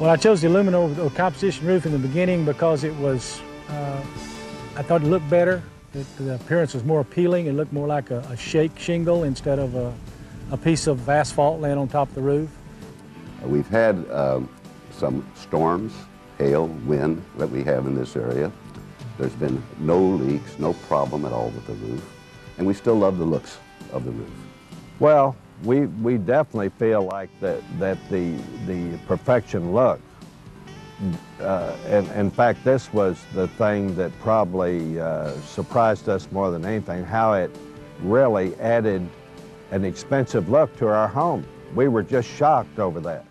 Well, I chose the aluminum composition roof in the beginning because it was, uh, I thought it looked better. It, the appearance was more appealing. It looked more like a, a shake shingle instead of a, a, piece of asphalt laying on top of the roof. We've had um, some storms, hail, wind that we have in this area. There's been no leaks, no problem at all with the roof, and we still love the looks of the roof. Well, we, we definitely feel like that, that the, the perfection look, uh, and in fact, this was the thing that probably uh, surprised us more than anything, how it really added an expensive look to our home. We were just shocked over that.